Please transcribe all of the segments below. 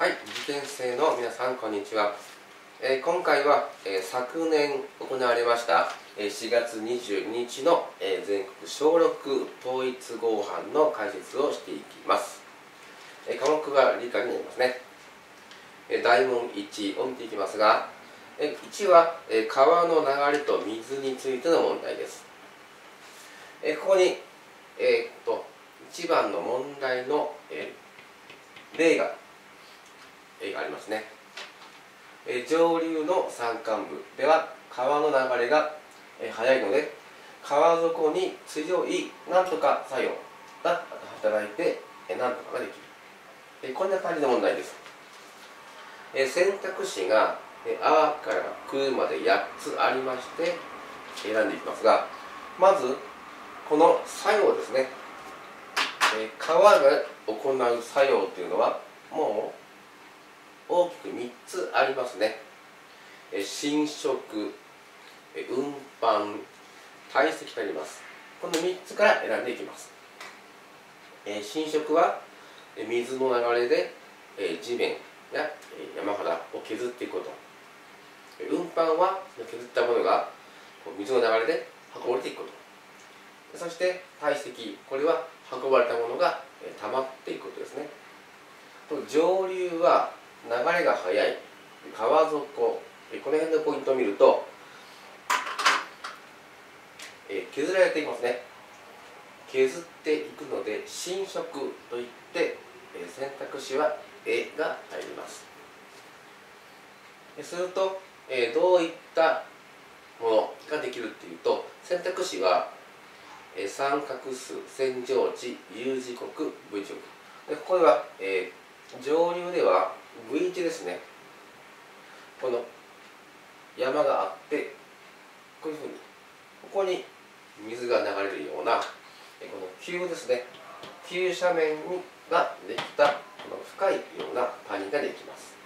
はい、受験生の皆さんこんにちは、えー今回は、えー昨年行われました、えー4月22日の、えー全国小6統一合板の解説をしていきます、え科目は理科になりますね、え大問1を見ていきますが、えー1は、え川の流れと水についての問題です、えここに、えっと1番の問題の、え例がえありますね、え上流の山間部では川の流れが、え速いので川底に強いなんとか作用が働いて、えーなんとかができる、えこんな感じの問題です、え選択肢が「えーあ」から「く」まで8つありまして選んでいきますがまずこの作用ですね、えー川が行う作用というのはもう大きく3つありますね。えー浸食、運搬、堆積とあります。この3つから選んでいきます。え浸食は水の流れで、地面や山肌を削っていくこと。運搬は削ったものが水の流れで運ばれていくこと。そして堆積、これは運ばれたものがえ溜まっていくことですね。上流は流れが速い。川底。この辺のポイントを見ると、えー削られていますね。削っていくので浸食といって、えー選択肢は A が入ります。すると、えーどういったものができるっていうと選択肢は、えー三角数扇状地 U 字国 V 字国でこれは、えー上流では V 字ですね。この山があってこういうふうにここに水が流れるようなこの急ですね。急斜面ができたこの深いような谷ができます、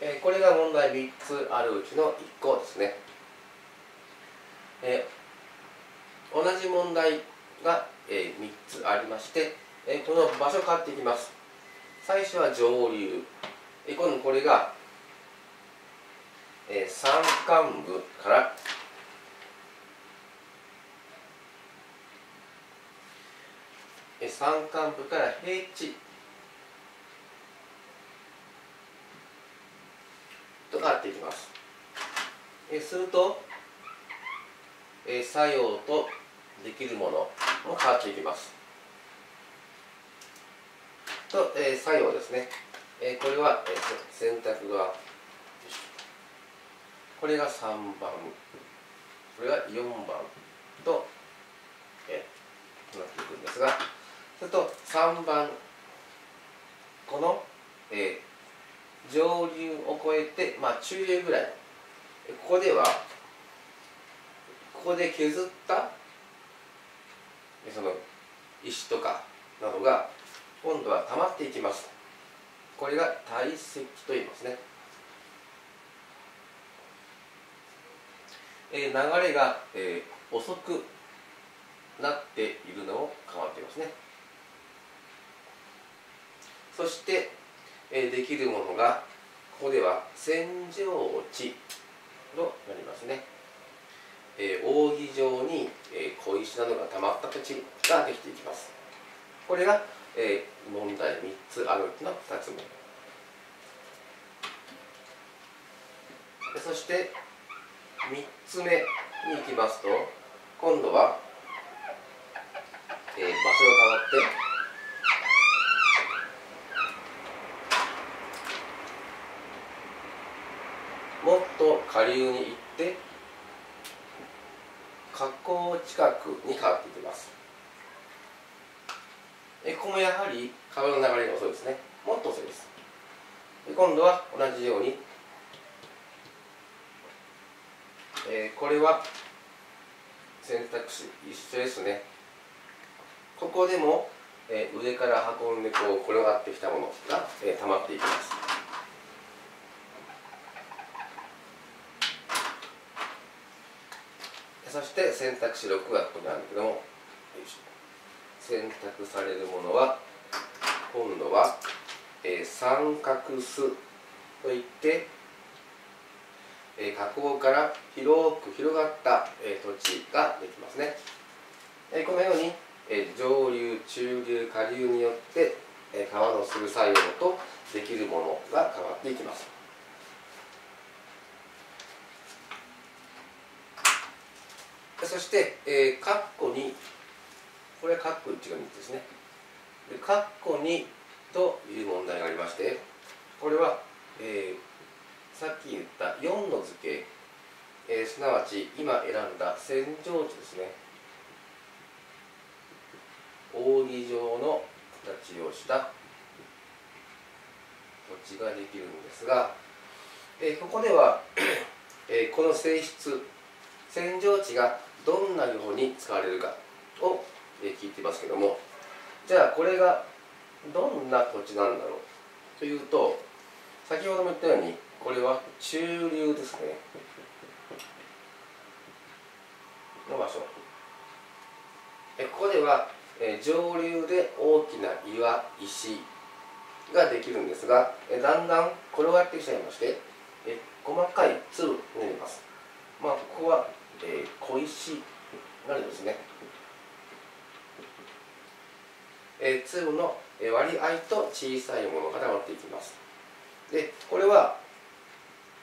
えこれが問題3つあるうちの1個ですね、え同じ問題が、え3つありましてえこの場所変わっていきます。最初は上流。え今度これが、えー山間部から。え山間部から平地。と変わっていきます。えすると、え作用とできるものも変わっていきます。と、えー作用ですね、えーこれは、えー選択がこれが3番。これが4番と、えーなっていくんですが。それと3番この、えー上流を越えて、まあ、中流ぐらい。ここではここで削ったその石とかなどが今度は溜まっていきます。これが堆積と言いますね、えー流れが、えー遅くなっているのを変わっていますね。そして、えーできるものがここでは扇状地となりますね、えー扇状に、えー小石などが溜まった土地ができていきます。これが、えー問題3つあるの2つ目そして3つ目に行きますと今度は、えー場所が変わってもっと下流に行って河口近くに変わっていきます。ここもやはり川の流れが遅いですね。もっと遅いです。で今度は同じように、えーこれは選択肢一緒ですね。ここでも、えー上から運んでこう転がってきたものが、えー溜まっていきます。そして選択肢6がここにあるんだけどもよいしょ。選択されるものは今度は三角巣といって、えー、河口から広く広がった、えー、土地ができますね、えー、このように、えー、上流中流下流によって、えー、川のする作用とできるものが変わっていきます。そして、えー、括弧にこれは括弧1が3つですね。で括弧2という問題がありましてこれは、えー、さっき言った4の図形、えー、すなわち今選んだ扇状地ですね。扇状の形をした土地ができるんですが、えー、ここでは、えー、この性質扇状地がどんなように使われるかを、聞いてますけども。じゃあこれがどんな土地なんだろう？というと先ほども言ったようにこれは中流ですね。の場所。えここでは、え上流で大きな岩石ができるんですがえだんだん転がってきちゃいましてえ細かい粒になります。まあここは、えー、小石なるですね。えー、粒の割合と小さいものが溜まっていきます。でこれは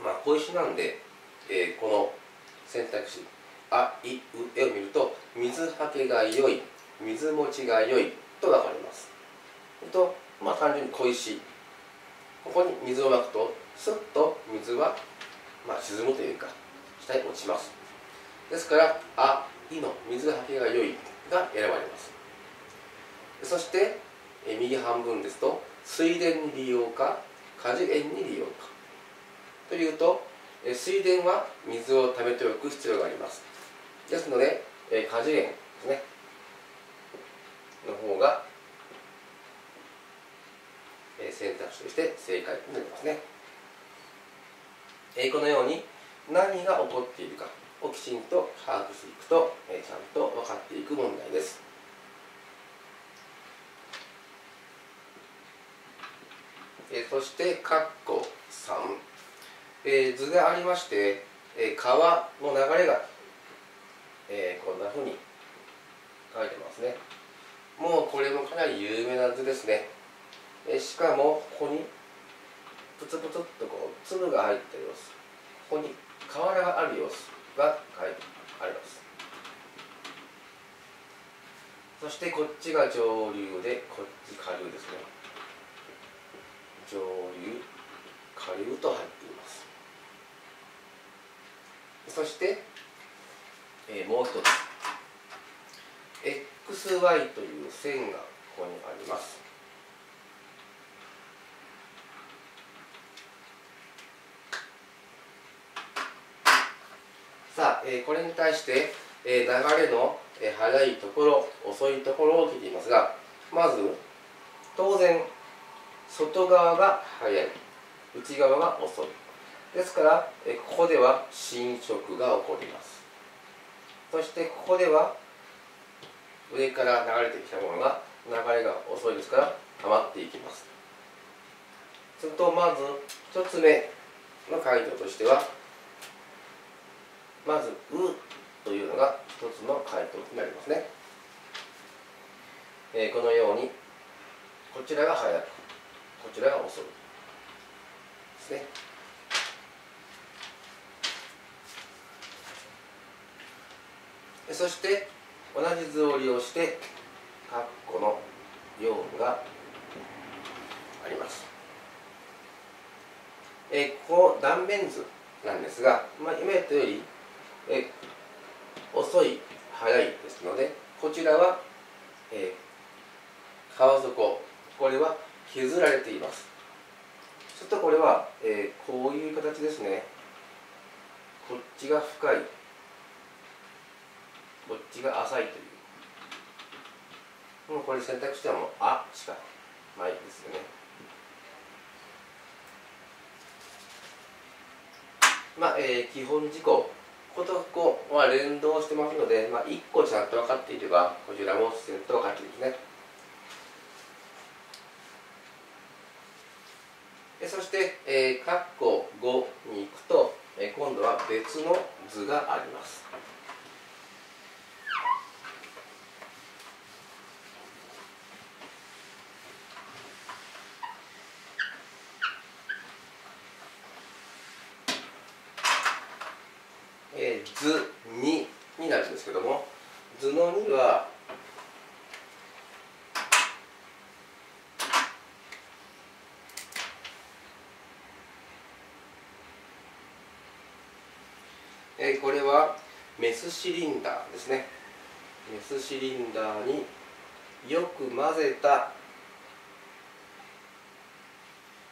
まあ小石なんで、えー、この選択肢「あいうえ」を見ると水はけが良い水持ちが良いと分かります。とまあ単純に小石。ここに水をまくとスッと水は、まあ、沈むというか下に落ちます。ですから「あい」の水はけが良いが選ばれます。そして右半分ですと水田に利用か果樹園に利用か。というと水田は水を溜めておく必要があります。ですので果樹園ですね。の方が選択肢として正解になりますね。このように何が起こっているかをきちんと把握していくとちゃんと分かっていく問題ですえそして括弧3、えー、図がありまして、えー、川の流れが、えー、こんなふうに書いてますね。もうこれもかなり有名な図ですね、えしかもここにプツプツっとこう粒が入った様子。ここに瓦がある様子が書いてあります。そしてこっちが上流でこっち下流ですね。上流下流と入っています。そして、えー、もう一つ。XY という線がここにあります。さあ、えー、これに対して、えー、流れの、えー、速いところ遅いところを聞いていますがまず当然外側が速い。内側が遅い。ですからここでは侵食が起こります。そしてここでは上から流れてきたものが流れが遅いですから溜まっていきます。するとまず1つ目の回答としてはまず「う」というのが一つの回答になりますね、えー、このようにこちらが速く。こちらが遅いですね。そして同じ図を利用して括弧の4があります、えこの断面図なんですが、まあ、今言ったよりえ遅い速いですのでこちらは、えー、川底。これは削られています。ちょっとこれは、えー、こういう形ですね。こっちが深い。こっちが浅いという。もうこれ選択肢はもう「あ」しかないですよね。まあ、えー、基本事項。ことここは連動してますので、まあ、1個ちゃんと分かっていればこちらも自然と分かっていですねえそして、えー、括弧5に行くと、えー、今度は別の図があります。えー、図2になるんですけども図の2はえ、これはメスシリンダーですね。メスシリンダーによく混ぜた、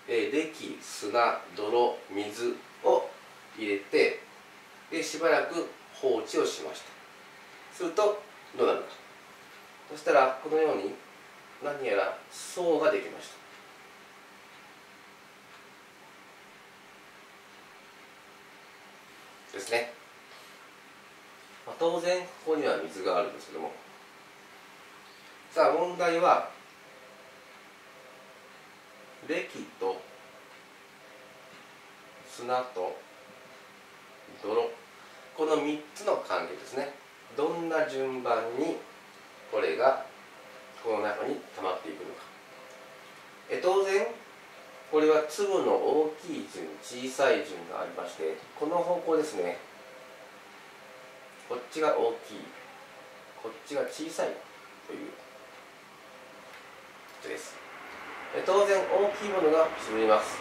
えー、液砂泥水を入れてでしばらく放置をしました。するとどうなるかそしたらこのように何やら層ができました。ですね、当然ここには水があるんですけども。さあ問題は歴と砂と泥。この3つの関係ですね。どんな順番にこれがこの中に溜まっていくのか。え当然これは粒の大きい順小さい順がありましてこの方向ですね。こっちが大きいこっちが小さいということです。当然大きいものが沈みます。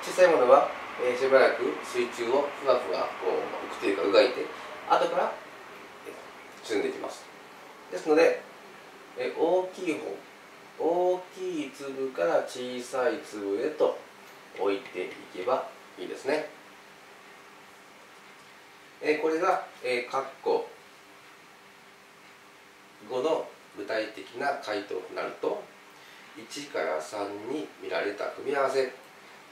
小さいものはえー、しばらく水中をふわふわこう浮くというかうがいて後から沈んでいきます。ですので、えー、大きい方大きい粒から小さい粒へと置いていけばいいですね、えー、これが、えー、括弧5の具体的な回答となると1から3に見られた組み合わせ。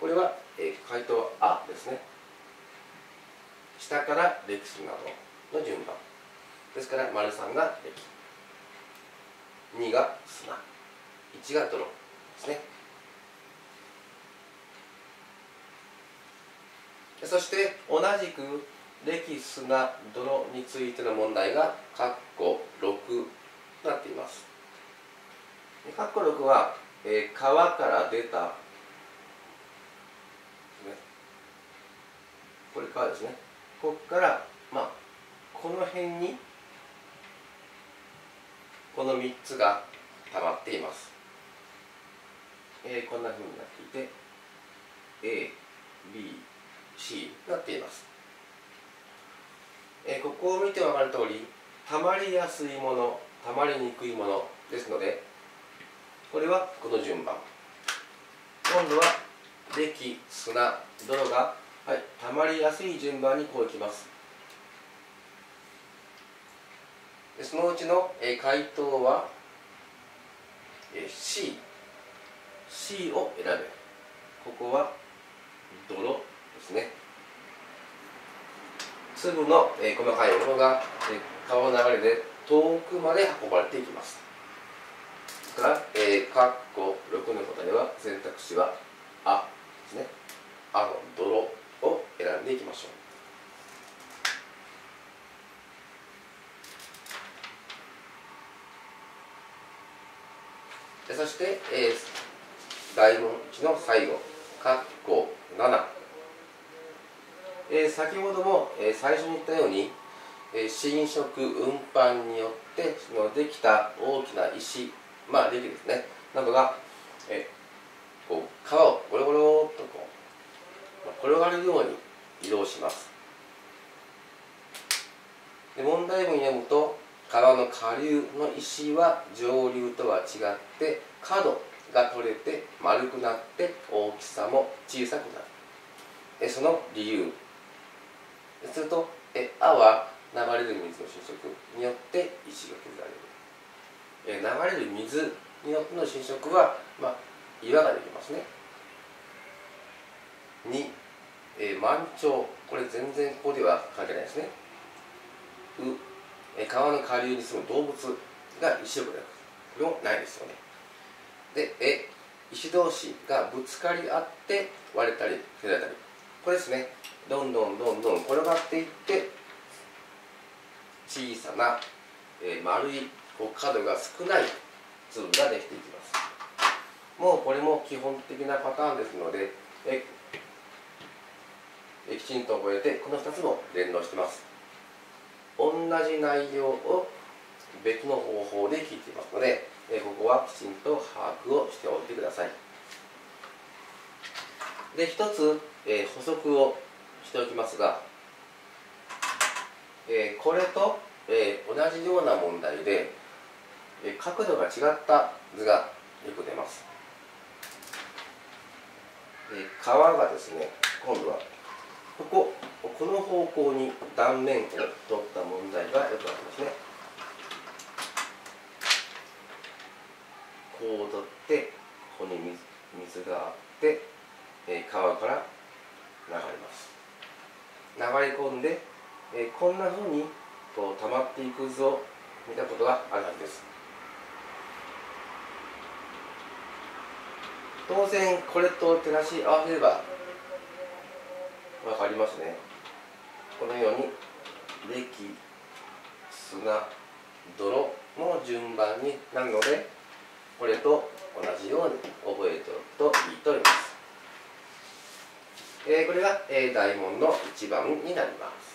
これはえー、回答は「あ」ですね。下から歴史などの順番。ですから丸3が歴。2が砂。1が泥ですね。そして同じく歴砂泥についての問題が括弧6となっています。括弧6は、えー、川から出たこれからですね。ここからまあこの辺にこの3つが溜まっています、えー、こんなふうになっていて ABC になっています、えー、ここを見て分かる通り溜まりやすいもの溜まりにくいものですのでこれはこの順番。今度は礫砂泥がはい、たまりやすい順番にこういきます。でそのうちの、えー、回答は、えー、C C を選べ。ここは泥ですね粒の、え、細かいものが、え、川の流れで遠くまで運ばれていきます。から、えー、括弧6の答えは選択肢は「あ」ですね「あ」の泥を選んでいきましょう。そして、えー、大問1の最後括弧7、えー、先ほども、えー、最初に言ったように、えー、侵食運搬によってそのできた大きな石まあできですね。などが、えー、こう川をゴロゴロっとこう転がるように移動します。で問題文読むと川の下流の石は上流とは違って角が取れて丸くなって大きさも小さくなる。その理由。するとえ「あ」は流れる水の浸食によって石が削られる。え流れる水によっての浸食は、まあ、岩ができますね。2え、満潮これ全然ここでは関係ないですね。う、え、川の下流に住む動物が石を砕くこれもないですよね。でえ石同士がぶつかり合って割れたり崩れたり。これですね。どんどんどんどん転がっていって小さな、えー、丸いこう角が少ない粒ができていきます。もうこれも基本的なパターンですのでえきちんと覚えてこの2つも連動してます。同じ内容を別の方法で聞いていますのでえここはきちんと把握をしておいてください。で一つ、えー、補足をしておきますが、えー、これと、えー、同じような問題で、え角度が違った図がよく出ます、え川がですね今度はこここの方向に断面を取った問題がよくありますね。こう取ってここに水があって、え川から流れます。流れ込んで、えこんなふうにこう溜まっていく図を見たことがあるはずです。当然これと照らし合わせれば分かりますね。このように礫砂泥の順番になるのでこれと同じように覚えておくといいと思います、えー、これが、えー、大門の1番になります。